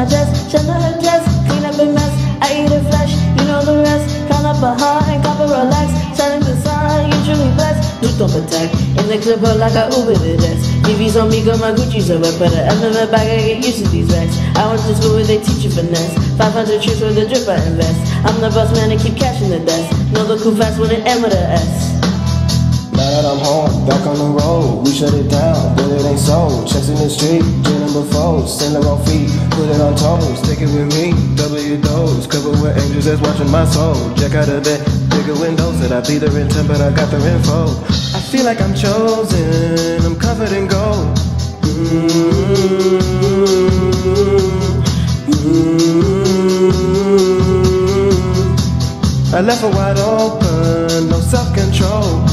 my chest. Shut her dress, clean up a mess. I eat her flesh, you know the rest. Count up a heart and cop a Rolex. Don't. In the clip, like I Uber the desk. TV's on me, got my Gucci's. Put an M in my bag, I get used to these racks. I went to school where they teach you finesse. 500 trips with a drip I invest. I'm the boss man and keep cashing the desk. Know the cool fast with an M with a S. Now that I'm home, back on the road, we shut it down, but it ain't sold. Checks in the street, gin number four, send on feet, put it on toes, take it with me, your dose, covered with angels that's watching my soul. Check out of bed, bigger windows, said I be there in ten, but I got the info. Feel like I'm chosen, I'm covered in gold. Mm-hmm. Mm-hmm. I left it wide open, no self-control.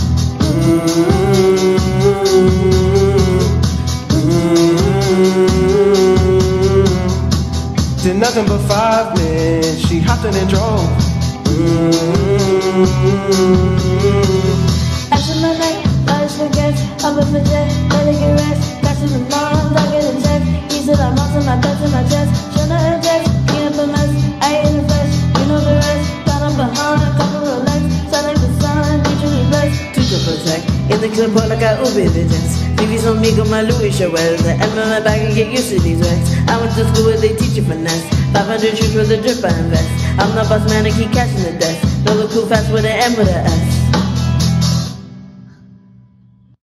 Did nothing but five minutes, she hopped in and drove. A forget, let it get rest. To the mom, I get a text. He said I'm on my bed to my chest. Her text, clean up a mess. I ate the flesh, you know the rest. Got up behind, a couple of legs. Like the sun, mutually blessed. To the protect, in the club, like I got Uber the desk. TV's on me, got my Louis well. The M in my bag and get used to these racks. I went to school where they teach you finesse. 500 shoes with a drip I invest. I'm the boss man and keep catching the desk. No look cool fast with an M with an S.